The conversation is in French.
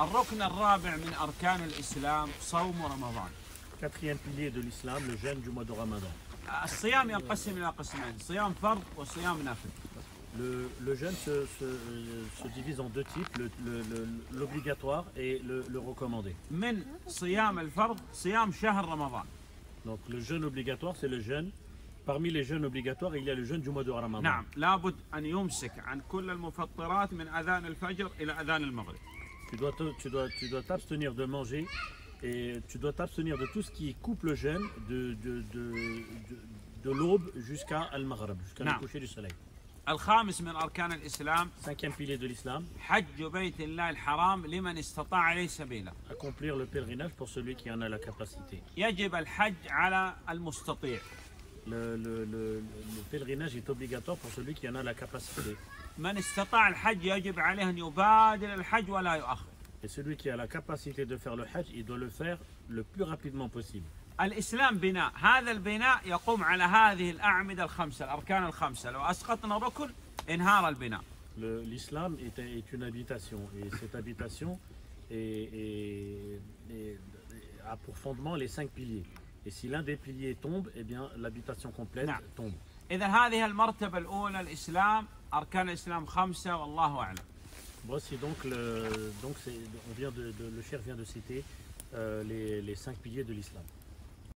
الركن الرابع من أركان الإسلام صوم رمضان Quatrième pilier de l'islam, le jeûne du mois de Ramadan. الصيام ينقسم إلى قسمين صيام فرض وصيام نافل Le, le jeûne se, se, euh, se divise en deux types, l'obligatoire et le, le recommandé. من صيام الفرض صيام شهر رمضان Donc le jeûne obligatoire, c'est le jeûne. Parmi les jeûnes obligatoires, il y a le jeûne du mois de Ramadan. نعم لابد أن يمسك عن كل المفطرات من أذان الفجر إلى أذان المغرب Tu dois te- tu dois, tu dois t'abstenir de manger et tu dois t'abstenir de tout ce qui coupe le jeûne de, de, de, de- de l'aube jusqu'à Al-Maghrib, jusqu'à Non. le coucher du soleil. الخامس من أركان الإسلام Cinquième pilier de l'islam, حج بيت الله الحرام لمن استطاع إليه سبيلا accomplir le pèlerinage pour celui qui en a la capacité. يجب الحج على المستطيع Le, le- le- le pèlerinage est obligatoire pour celui qui en a la capacité. من استطاع الحج يجب عليه أن يبادر الحج ولا يؤخر Et celui qui a la capacité de faire le hajj, il doit le faire le plus rapidement possible. الإسلام بناء هذا البناء يقوم على هذه الأعمدة الخمسة الأركان الخمسة لو أسقطنا ركن انهار البناء Le- L'islam est, est une habitation et cette habitation est- est- est- a pour fondement les cinq piliers. Et si l'un des piliers tombe, eh bien l'habitation complète Non. tombe. إذا هذه المرتبة الأولى الإسلام أركان الإسلام خمسة والله أعلم Voici donc le, donc c'est- on vient de, de- le cher vient de citer euh, les, les cinq piliers de l'islam.